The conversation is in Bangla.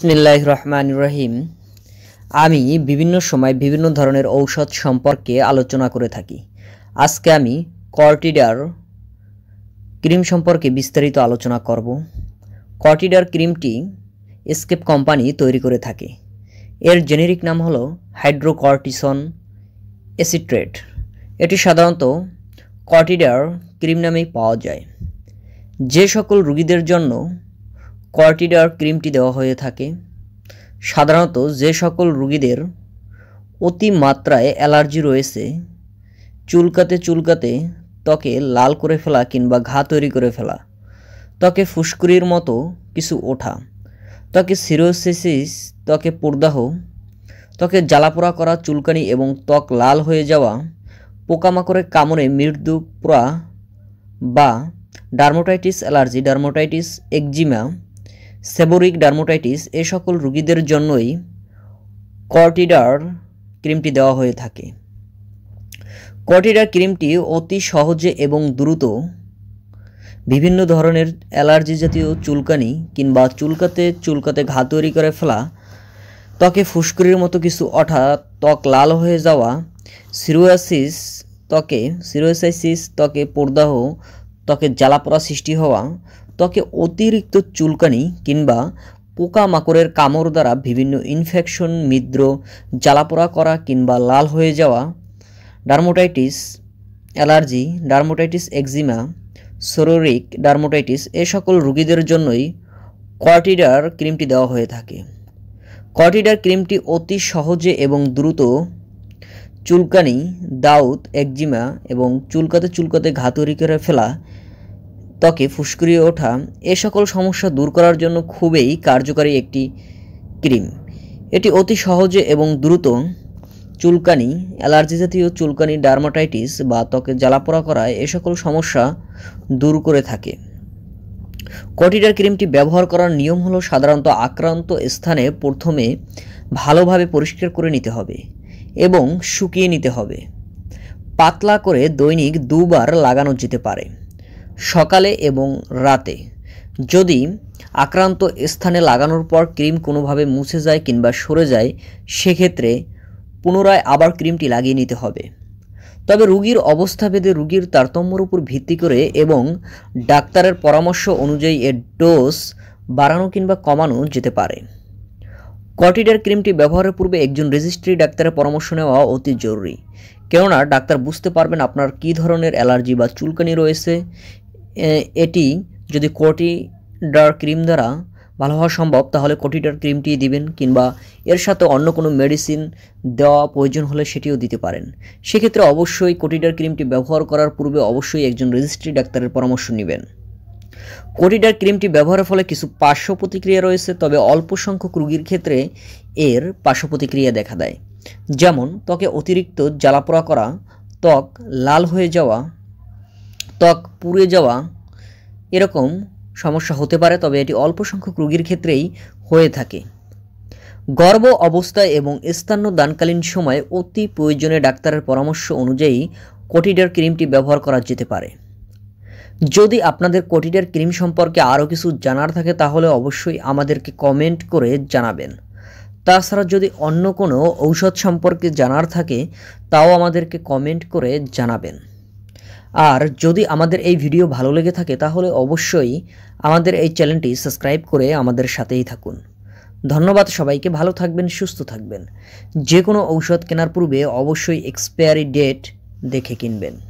বিসমিল্লাহ রহমান রহিম। আমি বিভিন্ন সময় বিভিন্ন ধরনের ঔষধ সম্পর্কে আলোচনা করে থাকি। আজকে আমি কর্টিডার ক্রিম সম্পর্কে বিস্তারিত আলোচনা করব। কর্টিডার ক্রিমটি স্কেপ কোম্পানি তৈরি করে থাকে। এর জেনেরিক নাম হলো হাইড্রোকর্টিসন অ্যাসিট্রেট। এটি সাধারণত কর্টিডার ক্রিম নামেই পাওয়া যায়। যে সকল রুগীদের জন্য কর্টিডার ক্রিমটি দেওয়া হয়ে থাকে। সাধারণত যে সকল রুগীদের অতি মাত্রায় অ্যালার্জি রয়েছে, চুলকাতে চুলকাতে ত্বকে লাল করে ফেলা কিংবা ঘা তৈরি করে ফেলা, ত্বকে ফুসকুরির মতো কিছু ওঠা, ত্বকে সিরোসিসিস, ত্বকে পূর্দাহ, ত্বকে জ্বালাপোড়া করা চুলকানি এবং ত্বক লাল হয়ে যাওয়া, পোকামাকড়ের কামড়ে মৃত্যু পোড়া বা dermatitis allergy, dermatitis, eczema seborrheic dermatitis এ সকল রোগীদের জন্যই কর্টিডার ক্রিমটি দেওয়া হয়ে থাকে। কর্টিডার ক্রিমটি অতি সহজে এবং দ্রুত বিভিন্ন ধরনের অ্যালার্জি জাতীয় চুলকানি কিংবা চুলকাতে চুলকাতে ঘা তৈরি করে ফেলা, ত্বকে ফুসকুরির মতো কিছু অঠা, ত্বক লাল হয়ে যাওয়া, সিরোয়াসিস ত্বকে সিরোসাইসিস ত্বকে পর্দাহ ত্বকে জ্বালাপোড়া সৃষ্টি হওয়া, ত্বকে অতিরিক্ত চুলকানি কিংবা পোকামাকড়ের কামড় দ্বারা বিভিন্ন ইনফেকশন মিদ্র, জ্বালাপোড়া করা কিংবা লাল হয়ে যাওয়া, dermatitis, allergy, dermatitis eczema seborrheic dermatitis এ সকল রোগীদের জন্যই কর্টিডার ক্রিমটি দেওয়া হয়ে থাকে। কর্টিডার ক্রিমটি অতি সহজে এবং দ্রুত চুলকানি, দাউদ, একজিমা এবং চুলকাতে চুলকাতে ঘা তৈরি করে ফেলা ত্বকে ফুসকুরিয়ে ওঠা এ সকল সমস্যা দূর করার জন্য খুবই কার্যকারী একটি ক্রিম। এটি অতি সহজে এবং দ্রুত চুলকানি, অ্যালার্জি জাতীয় চুলকানি, ডার্মাটাইটিস বা ত্বকে জ্বালাপোড়া করা এ সকল সমস্যা দূর করে থাকে। কটিডার ক্রিমটি ব্যবহার করার নিয়ম হলো সাধারণত আক্রান্ত স্থানে প্রথমে ভালোভাবে পরিষ্কার করে নিতে হবে এবং শুকিয়ে নিতে হবে। পাতলা করে দৈনিক দুবার লাগানো যেতে পারে। সকালে এবং রাতে। যদি আক্রান্ত স্থানে লাগানোর পর ক্রিম কোনোভাবে মুছে যায় কিংবা সরে যায়, সেক্ষেত্রে পুনরায় আবার ক্রিমটি লাগিয়ে নিতে হবে। তবে রুগীর অবস্থাভেদে রুগীর তারতম্যর উপর ভিত্তি করে এবং ডাক্তারের পরামর্শ অনুযায়ী এর ডোজ বাড়ানো কিংবা কমানো যেতে পারে। কর্টিডার ক্রিমটি ব্যবহারের পূর্বে একজন রেজিস্ট্রি ডাক্তারের পরামর্শ নেওয়া অতি জরুরি। কেননা, ডাক্তার বুঝতে পারবেন আপনার কী ধরনের অ্যালার্জি বা চুলকানি রয়েছে এটি যদি কোটিডার ক্রিম দ্বারা ভালো হওয়া সম্ভব, তাহলে কোটিডার ক্রিমটি দিবেন কিংবা এর সাথে অন্য কোনো মেডিসিন দেওয়া প্রয়োজন হলে সেটিও দিতে পারেন। সেক্ষেত্রে অবশ্যই কোটিডার ক্রিমটি ব্যবহার করার পূর্বে অবশ্যই একজন রেজিস্ট্রি ডাক্তারের পরামর্শ নেবেন। কোটিডার ক্রিমটি ব্যবহারের ফলে কিছু পার্শ্ব প্রতিক্রিয়া রয়েছে, তবে অল্প সংখ্যক রোগীর ক্ষেত্রে এর পার্শ্ব প্রতিক্রিয়া দেখা দেয়। যেমন ত্বকে অতিরিক্ত জ্বালাপোড়া করা, ত্বক লাল হয়ে যাওয়া ত্বক পুড়ে যাওয়া এরকম সমস্যা হতে পারে, তবে এটি অল্প সংখ্যক রোগীর ক্ষেত্রেই হয়ে থাকে। গর্ভ অবস্থায় এবং স্থান্য দানকালীন সময় অতি প্রয়োজনে ডাক্তারের পরামর্শ অনুযায়ী কোটিডার ক্রিমটি ব্যবহার করা যেতে পারে। যদি আপনাদের কোটিডার ক্রিম সম্পর্কে আরও কিছু জানার থাকে, তাহলে অবশ্যই আমাদেরকে কমেন্ট করে জানাবেন। তাছাড়া যদি অন্য কোনো ঔষধ সম্পর্কে জানার থাকে, তাও আমাদেরকে কমেন্ট করে জানাবেন। আর যদি আমাদের এই ভিডিও ভালো লেগে থাকে, তাহলে অবশ্যই আমাদের এই চ্যানেলটি সাবস্ক্রাইব করে আমাদের সাথেই থাকুন। ধন্যবাদ সবাইকে, ভালো থাকবেন, সুস্থ থাকবেন। যে কোনো ঔষধ কেনার পূর্বে অবশ্যই এক্সপায়ারি ডেট দেখে কিনবেন।